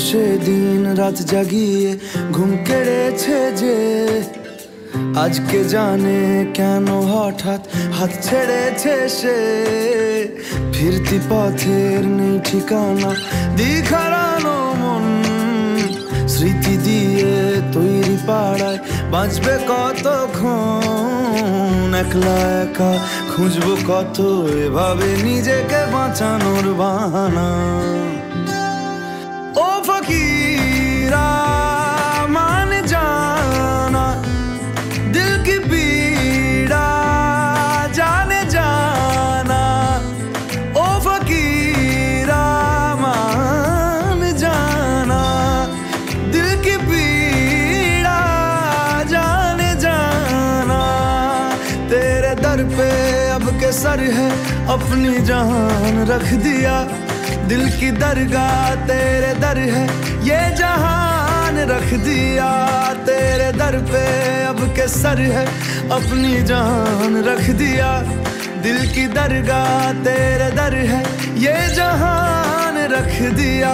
বসে দিন রাত জাগিয়ে ঘুম কেড়েছে যে, আজকে জানে কেন হঠাৎ হাত ছেড়েছে সে। ফিরতি পথের নেই ঠিকানা দিখারানো মন। স্মৃতি দিয়ে তৈরি পাড়ায় বাঁচবে কতক্ষণ? একলা একা খুঁজবো কত, এভাবে নিজেকে বাঁচানোর বাহানা। ओ फकीरा, मान जाना, दिल की पीड़ा, जाने जाना। ओ फकीरा, मान जाना, दिल की पीड़ा, जाने जाना। तेरे दर पे अब के सर है अपनी जान रख दिया। दिल की दरगाह तेरे दर है। ये जहान रख दिया तेरे दर पे, अब के सर है। अपनी जान रख दिया, दिल की दरगाह तेरे दर है। ये जहान रख दिया